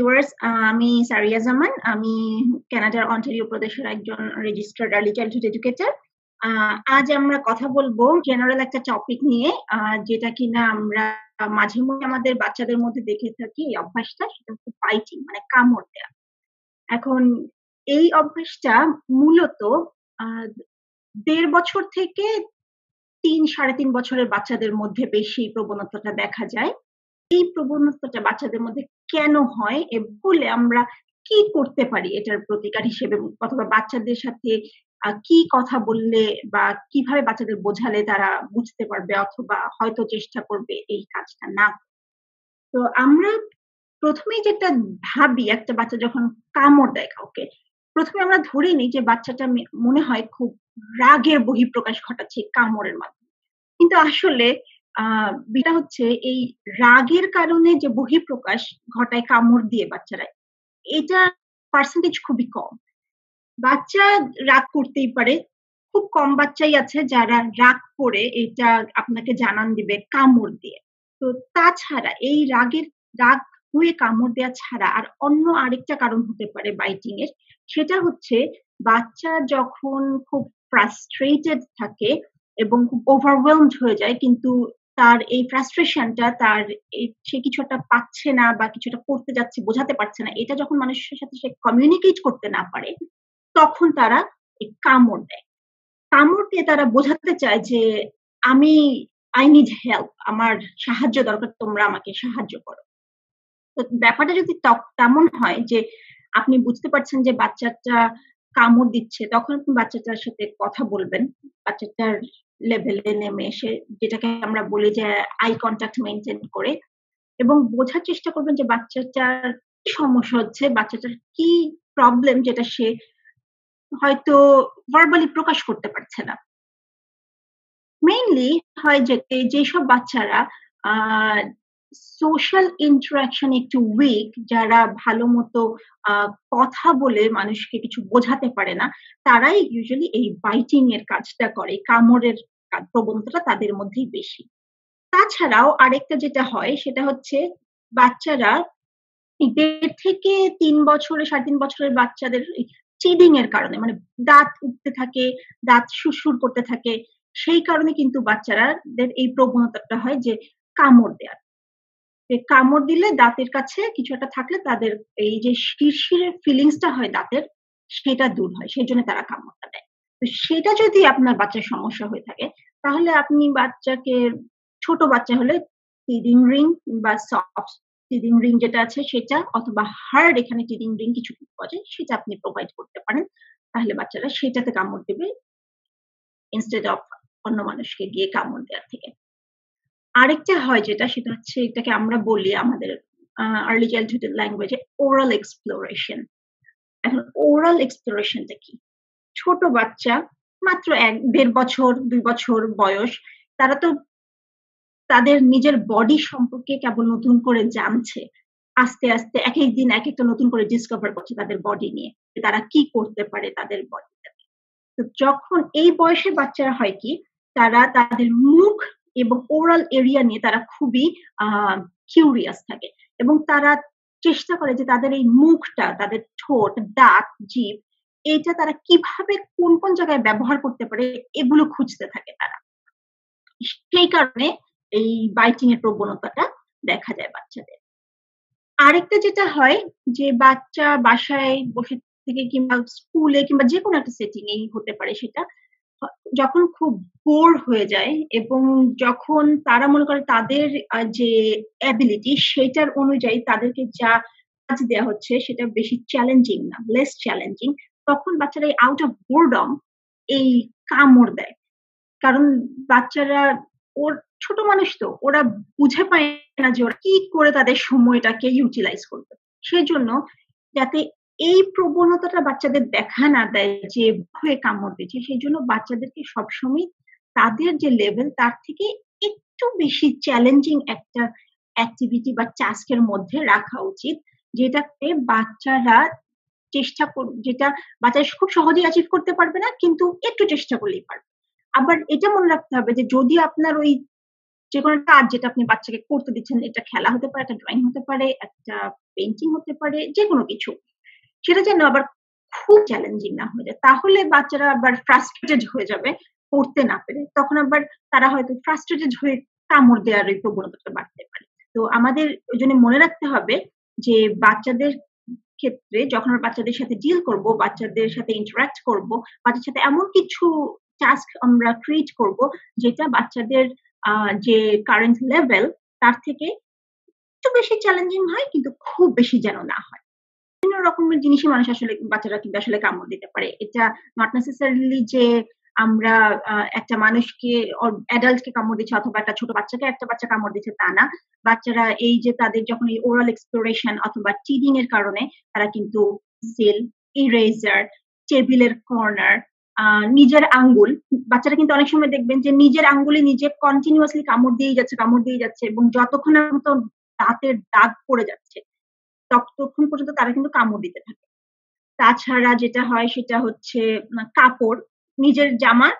Viewers আমি সারিয়া জামান, আমি কানাডার অন্টারিও প্রদেশের একজন রেজিস্টার্ড আর্লি চাইল্ডহুড এডুকেটর আজ আমরা কথা বলব জেনারেল একটা টপিক নিয়ে যেটা কিনা আমরা মাঝে মধ্যে আমাদের বাচ্চাদের মধ্যে দেখে থাকি এই অভ্যাসটা, সেটা হচ্ছে ফাইটিং মানে কামড় দেওয়া এখন এই অভ্যাসটা মূলত দেড় বছর থেকে তিন, সাড়ে তিন বছরের বাচ্চাদের মধ্যে বেশি প্রবণতাটা দেখা যায়। এই প্রবণতাটা বাচ্চাদের মধ্যে কেন হয় বলে আমরা কি করতে পারি এটার প্রতিকার হিসেবে অথবা বাচ্চাদের সাথে কি কথা বললে বা কীভাবে বাচ্চাদের বোঝালে তারা বুঝতে পারবে অথবা হয়তো চেষ্টা করবে এই কাজটা না তো আমরা প্রথমেই যেটা ভাবি, একটা বাচ্চা যখন কামড় দেয় কাউকে, প্রথমে আমরা ধরে নিই যে বাচ্চাটা মনে হয় খুব রাগের বহিঃপ্রকাশ ঘটাচ্ছে কামড়ের মাধ্যমে। কিন্তু আসলে এটা হচ্ছে এই রাগের কারণে যে বহিঃপ্রকাশ ঘটায় কামড় দিয়ে বাচ্চারা, এটা পার্সেন্টেজ খুবই কম। বাচ্চা রাগ করতেই পারে, খুব কম বাচ্চাই আছে যারা রাগ করে এটা আপনাকে জানান দিবে কামড় দিয়ে। তো তাছাড়া এই রাগের, রাগ হয়ে কামড় দেওয়া ছাড়া আর অন্য আরেকটা কারণ হতে পারে বাইটিং এর, সেটা হচ্ছে বাচ্চা যখন খুব ফ্রাস্ট্রেটেড থাকে এবং খুব ওভারওয়েলমড হয়ে যায়, কিন্তু তার এই ফ্রাস্ট্রেশনটা তার সে কিছু একটা পাচ্ছে না বা কিছুটা করতে যাচ্ছে, বোঝাতে পারছে না, এটা যখন মানুষের সাথে সে কমিউনিকেট করতে না পারে, তখন তারা কামড় দেয়। কামড় দিয়ে তারা বোঝাতে চায় যে, আমি আই নিড হেল্প আমার সাহায্য দরকার, তোমরা আমাকে সাহায্য করো। তো ব্যাপারটা যদি তেমন হয় যে, আপনি বুঝতে পারছেন যে বাচ্চাটা কামড় দিচ্ছে, তখন আপনি বাচ্চাটার সাথে কথা বলবেন, বাচ্চাটার লেভেলে নেমে এসে যেটাকে আমরা বলি যে আই কন্ট্যাক্ট মেনটেন করে এবং বোঝার চেষ্টা করবেন যে বাচ্চাটার কি সমস্যা হচ্ছে, বাচ্চাটার কি প্রবলেম যেটা সে হয়তো ভার্বালি প্রকাশ করতে পারছে না। মেইনলি হয় যে, যেসব বাচ্চারা সোশ্যাল ইন্টারাকশন একটু উইক যারা ভালো মতো কথা বলে মানুষকে কিছু বোঝাতে পারে না, তারাই ইউজুয়ালি এই বাইটিং এর কাজটা করে কামড়ের প্রবণতাটা তাদের মধ্যেই বেশি। তাছাড়াও আরেকটা যেটা হয়, সেটা হচ্ছে বাচ্চারা দেড় থেকে তিন বছরের সাড়ে তিন বছরের বাচ্চাদের চিডিং এর কারণে মানে দাঁত উঠতে থাকে, দাঁত সুরসুর করতে থাকে, সেই কারণে কিন্তু বাচ্চারা এই প্রবণতাটা হয় যে কামড় দেওয়ার। কামড় দিলে দাঁতের কাছে কিছু একটা থাকলে তাদের এই যে শিরশিরের ফিলিংসটা হয় দাঁতের, সেটা দূর হয়। সেই জন্য তারা কামড়টা দেয়। তো সেটা যদি আপনার বাচ্চার সমস্যা হয়ে থাকে, তাহলে আপনি বাচ্চাকে, ছোট বাচ্চা হলে টিডিং রিং বা সফট টিডিং রিং যেটা আছে সেটা অথবা হার্ড এখানে টিডিং রিং কিছু পাওয়া যায় সেটা আপনি প্রোভাইড করতে পারেন। তাহলে বাচ্চারা সেটাতে কামড় দেবে ইনস্টেড অফ অন্য মানুষকে গিয়ে কামড় দেওয়ার থেকে। আরেকটা হয় যেটা, সেটা হচ্ছে এটাকে আমরা বলি আমাদের আর্লি চাইল্ডহুড ল্যাঙ্গুয়েজে ওরাল এক্সপ্লোরেশন এখন ওরাল এক্সপ্লোরেশনটা কি? ছোট বাচ্চা, মাত্র এক, দেড় বছর, দুই বছর বয়স, তারা তো তাদের নিজের বডি সম্পর্কে কেবল নতুন করে জানছে। আস্তে আস্তে এক এক দিন এক একটা নতুন করে ডিসকভার করছে তাদের বডি নিয়ে তারা কি করতে পারে তাদের বডিটাতে তো যখন এই বয়সের বাচ্চারা হয় কি, তারা তাদের মুখ এবং ওরাল এরিয়া নিয়ে তারা খুবই কিউরিয়াস থাকে। এবং তারা চেষ্টা করে যে তাদের এই মুখটা, তাদের ঠোঁট, দাঁত জীব এইটা তারা কীভাবে কোন কোন জায়গায় ব্যবহার করতে পারে, এগুলো খুঁজতে থাকে তারা। সেই কারণে এই বাইটিং এর প্রবণতাটা দেখা যায় বাচ্চাদের। আরেকটা যেটা হয় যে বাচ্চা বাসায় বসে থেকে কিংবা স্কুলে কিংবা যে কোনো একটা সেটিং এই হতে পারে সেটা, যখন খুব বোর হয়ে যায় এবং যখন তারা মনে করে তাদের যে অ্যাবিলিটি সেটার অনুযায়ী তাদেরকে যা কাজ দেওয়া হচ্ছে সেটা বেশি চ্যালেঞ্জিং না লেস চ্যালেঞ্জিং তখন বাচ্চারা এই আউট অফ বোর্ডম এই কামড় দেয়। কারণ বাচ্চারা, ওর, ছোট মানুষ তো, ওরা বুঝে পায় না যে ওরা কি করে তাদের সময়টাকে ইউটিলাইজ করবে। সেজন্য যাতে এই প্রবণতাটা বাচ্চাদের দেখা না দেয় যে ভয়ে কামড় দিচ্ছে সেই জন্য বাচ্চাদেরকে সবসময় তাদের যে লেভেল তার থেকে একটু বেশি চ্যালেঞ্জিং একটা অ্যাক্টিভিটি বা টাস্কের মধ্যে রাখা উচিত, যেটাতে বাচ্চারা চেষ্টা যেটা বাচ্চারা খুব সহজেই অ্যাচিভ করতে পারবে না, কিন্তু একটু চেষ্টা করলেই পারবে। আবার এটা মনে রাখতে হবে যে যদি আপনার ওই যে কোনো কাজ যেটা আপনি বাচ্চাকে করতে দিচ্ছেন, এটা খেলা হতে পারে, একটা ড্রয়িং হতে পারে, একটা পেন্টিং হতে পারে যে কোনো কিছু, সেটা যেন আবার খুব চ্যালেঞ্জিং না হয়ে যায়, তাহলে বাচ্চারা আবার ফ্রাস্ট্রেটেড হয়ে যাবে। করতে না পেরে, তখন আবার তারা হয়তো ফ্রাস্ট্রেটেড হয়ে কামড় দেওয়ার ওই প্রবণতাটা বাড়তে পারে। তো আমাদের ওই জন্য মনে রাখতে হবে যে, বাচ্চাদের ক্ষেত্রে যখন বাচ্চাদের সাথে ডিল করব, বাচ্চাদের সাথে ইন্টারাক্ট করব বাচ্চার সাথে এমন কিছু টাস্ক আমরা ক্রিয়েট করব যেটা বাচ্চাদের যে কারেন্ট লেভেল তার থেকে একটু বেশি চ্যালেঞ্জিং হয় কিন্তু খুব বেশি যেন না হয়। বিভিন্ন রকমের জিনিসই মানুষ আসলে, বাচ্চারা কিন্তু আসলে কামড় দিতে পারে। এটা নট নেসেসারিলি যে আমরা একটা মানুষকে অ্যাডাল্টকে কামড় দিচ্ছে অথবা একটা ছোট বাচ্চাকে, একটা বাচ্চা কামড় দিচ্ছে তা না। বাচ্চারা এই যে তাদের যখন এই ওরাল এক্সপ্লোরেশন অথবা চিডিং এর কারণে, তারা কিন্তু সেল ইরেজার টেবিলের কর্নার নিজের আঙ্গুল, বাচ্চারা কিন্তু অনেক সময় দেখবেন যে নিজের আঙ্গুলে নিজে কন্টিনিউয়াসলি কামড় দিয়ে যাচ্ছে, কামড় দিয়ে যাচ্ছে এবং যতক্ষণ মতো দাঁতের দাগ পড়ে যাচ্ছে, ততক্ষণ পর্যন্ত তারা কিন্তু কামড় দিতে থাকে। তাছাড়া যেটা হয় সেটা হচ্ছে কাপড়। নিজের জামার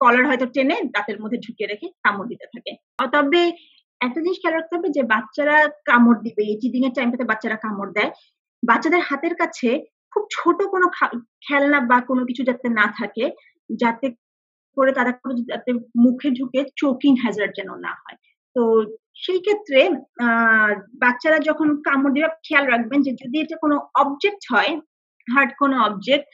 কলার হয়তো টেনে দাঁতের মধ্যে ঢুকিয়ে রেখে কামড় দিতে থাকে। তবে একটা জিনিস খেয়াল রাখতে হবে যে, বাচ্চারা কামড় দিবে, এই চিদিং এর টাইমটাতে বাচ্চারা কামড় দেয়, বাচ্চাদের হাতের কাছে খুব ছোট কোনো খেলনা বা কোনো কিছু যাতে না থাকে, যাতে করে তারা যাতে মুখে ঢুকে চোকিং হ্যাজার্ড যেন না হয়। তো সেই ক্ষেত্রে বাচ্চারা যখন কামড় দেওয়া খেয়াল রাখবেন যে যদি এটা কোনো অবজেক্ট হয় হার্ড কোনো অবজেক্ট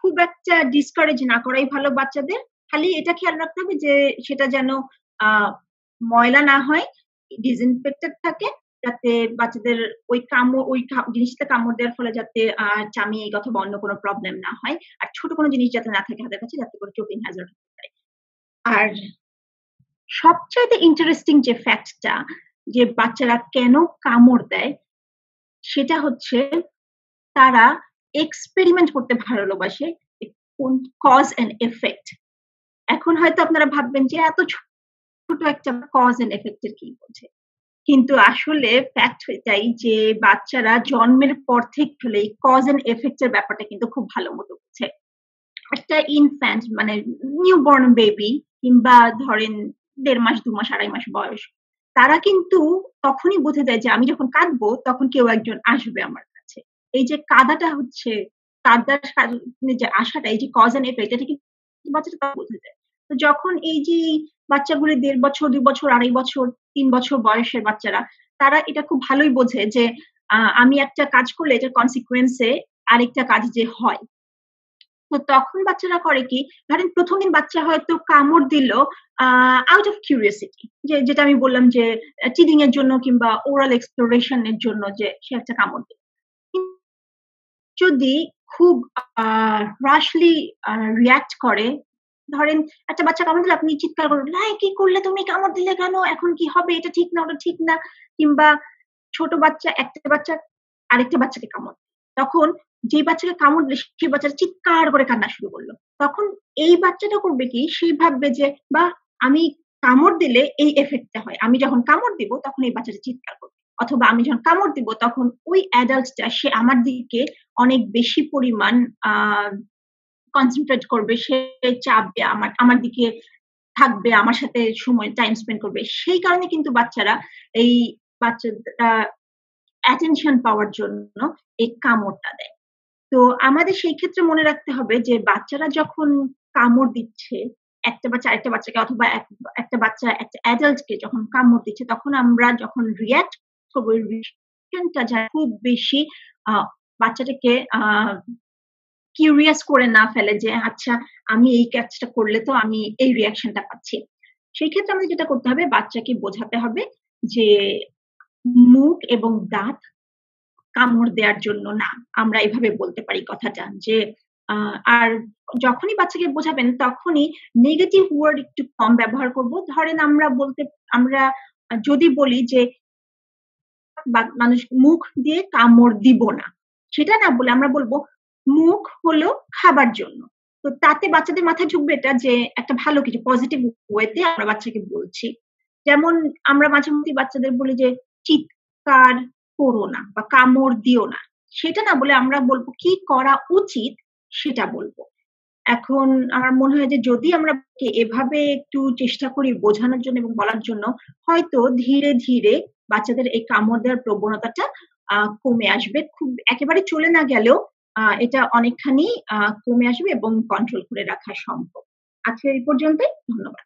খুব একটা ডিসকারেজ না করাই ভালো বাচ্চাদের। খালি এটা খেয়াল রাখতে হবে যে, সেটা যেন ময়লা না হয় ডিসইনফেক্টেড থাকে, যাতে বাচ্চাদের ওই কামড় ওই জিনিসটা কামড় দেওয়ার ফলে যাতে চামি অথবা অন্য কোনো প্রবলেম না হয়। আর ছোট কোনো জিনিস যাতে না থাকে হাতের কাছে, যাতে করে চোকিং হ্যাজার্ড হতে পারে। আর সবচাইতে ইন্টারেস্টিং যে ফ্যাক্টটা যে বাচ্চারা কেন কামড় দেয়, সেটা হচ্ছে তারা এক্সপেরিমেন্ট করতে ভালোবাসে কজ এন্ড এফেক্ট এখন হয়তো আপনারা ভাববেন যে এত ছোট একটা কজ এন্ড এফেক্টের কি বলছে? কিন্তু আসলে ফ্যাক্ট এটাই যে বাচ্চারা জন্মের পর থেকে হলে কজ এন্ড এফেক্ট এর ব্যাপারটা কিন্তু খুব ভালো মতো বুঝে। একটা ইনফ্যান্ট মানে নিউ বর্ন বেবি কিংবা ধরেন দেড় মাস, দু মাস, আড়াই মাস বয়স, তারা কিন্তু তখনই বুঝে যায় যে আমি যখন কাঁদবো তখন কেউ একজন আসবে আমার। এই যে কাদাটা হচ্ছে, কাদার যে আশাটা, এই যে কজ এন্ড এফেক্ট এটা কিন্তু বাচ্চাটা বুঝে যায়। তো যখন এই যে বাচ্চাগুলি দেড় বছর দুই বছর, আড়াই বছর, তিন বছর বয়সের বাচ্চারা, তারা এটা খুব ভালোই বোঝে যে আমি একটা কাজ করলে এটার কনসিকুয়েন্সে আরেকটা কাজ যে হয়। তো তখন বাচ্চারা করে কি, ধরেন প্রথম দিন বাচ্চা হয়তো কামড় দিল আউট অফ কিউরিয়াসিটি যে, যেটা আমি বললাম যে চিডিং এর জন্য কিংবা ওরাল এক্সপ্লোরেশন এর জন্য যে সে একটা কামড় দিল। যদি খুব রাশলি রিয়াক্ট করে, ধরেন একটা বাচ্চা কামড় দিলে আপনি চিৎকার করবেন লাই কি করলে তুমি? কামড় দিলে কেন? এখন কি হবে? এটা ঠিক না, ওটা ঠিক না। কিংবা ছোট বাচ্চা, একটা বাচ্চা, আরেকটা বাচ্চাকে কামড় তখন যে বাচ্চাকে কামড় দিলে, সেই বাচ্চাটা চিৎকার করে কান্না শুরু করল। তখন এই বাচ্চাটা করবে কি? সে ভাববে যে বা আমি কামড় দিলে এই এফেক্টটা হয়। আমি যখন কামড় দিব, তখন এই বাচ্চাটা চিৎকার করবে। অথবা আমি যখন কামড় দিব, তখন ওই অ্যাডাল্টটা সে আমার দিকে অনেক বেশি পরিমাণ কনসেন্ট্রেট করবে, সে চাপবে, আমার আমার দিকে থাকবে, আমার সাথে সময় টাইম স্পেন্ড করবে। সেই কারণে কিন্তু বাচ্চারা এই বাচ্চারা অ্যাটেনশন পাওয়ার জন্য এই কামড়টা দেয়। তো আমাদের সেই ক্ষেত্রে মনে রাখতে হবে যে, বাচ্চারা যখন কামড় দিচ্ছে, একটা বাচ্চা আরেকটা বাচ্চাকে অথবা একটা বাচ্চা, একটা অ্যাডাল্টকে যখন কামড় দিচ্ছে, তখন আমরা যখন রিয়াক্ট রিয়াকশনটা খুব বেশি বাচ্চাটাকে কিউরিয়াস করে না ফেলে যে আচ্ছা আমি এই কাজটা করলে তো আমি এই রিয়াকশনটা পাচ্ছি। সেই ক্ষেত্রে আমাদের যেটা করতে হবে, বাচ্চাকে বোঝাতে হবে যে, মুখ এবং দাঁত কামড় দেওয়ার জন্য না। আমরা এইভাবে বলতে পারি কথাটা যে আর যখনই বাচ্চাকে বোঝাবেন, তখনই নেগেটিভ ওয়ার্ড একটু কম ব্যবহার করব। ধরেন আমরা বলতে, আমরা যদি বলি যে মানুষ মুখ দিয়ে কামড় দিব না। সেটা না বলে আমরা বলব মুখ হলো খাবার জন্য। তো তাতে বাচ্চাদের মাথায় ঢুকবে এটা যে একটা ভালো কিছু পজিটিভ ওয়েতে আমরা বাচ্চাকে বলছি। যেমন আমরা মাঝে মধ্যে বাচ্চাদের বলি যে চিৎকার করো না বা কামড় দিও না সেটা না বলে আমরা বলব কি করা উচিত সেটা বলব। এখন আমার মনে হয় যে যদি আমরা এভাবে একটু চেষ্টা করি বোঝানোর জন্য এবং বলার জন্য, হয়তো ধীরে ধীরে বাচ্চাদের এই কামড় দেওয়ার প্রবণতাটা কমে আসবে। খুব একেবারে চলে না গেলেও এটা অনেকখানি কমে আসবে এবং কন্ট্রোল করে রাখা সম্ভব। আজকে এই পর্যন্তই। ধন্যবাদ।